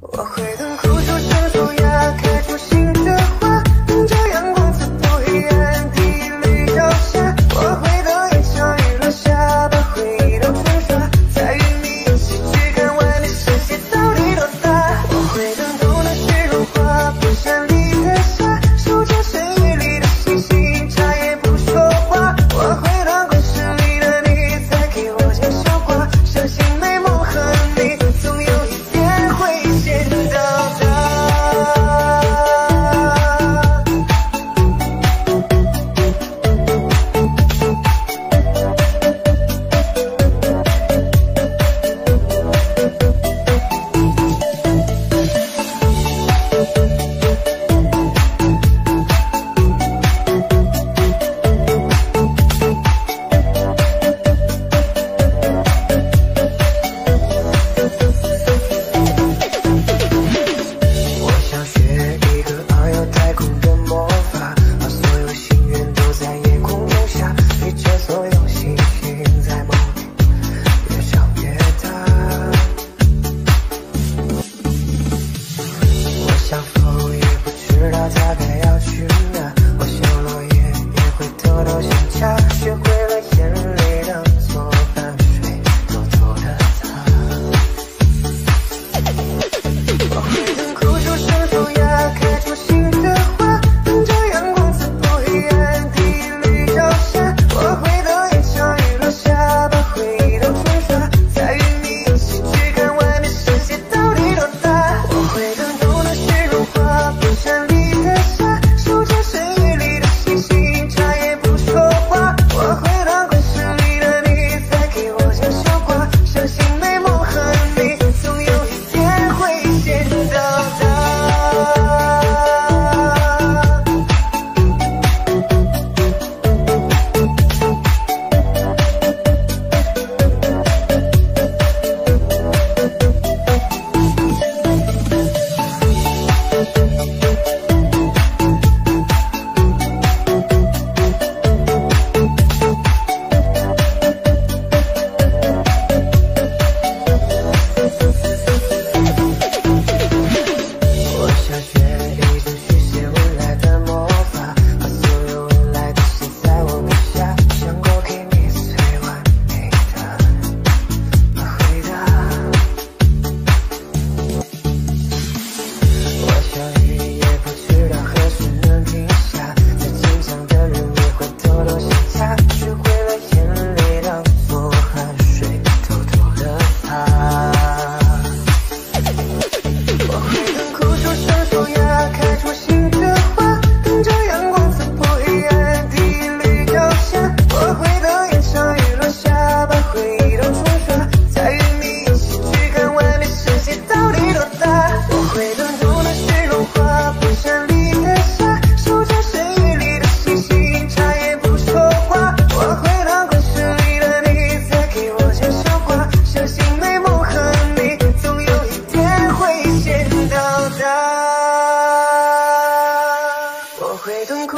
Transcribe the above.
我会等。痛苦。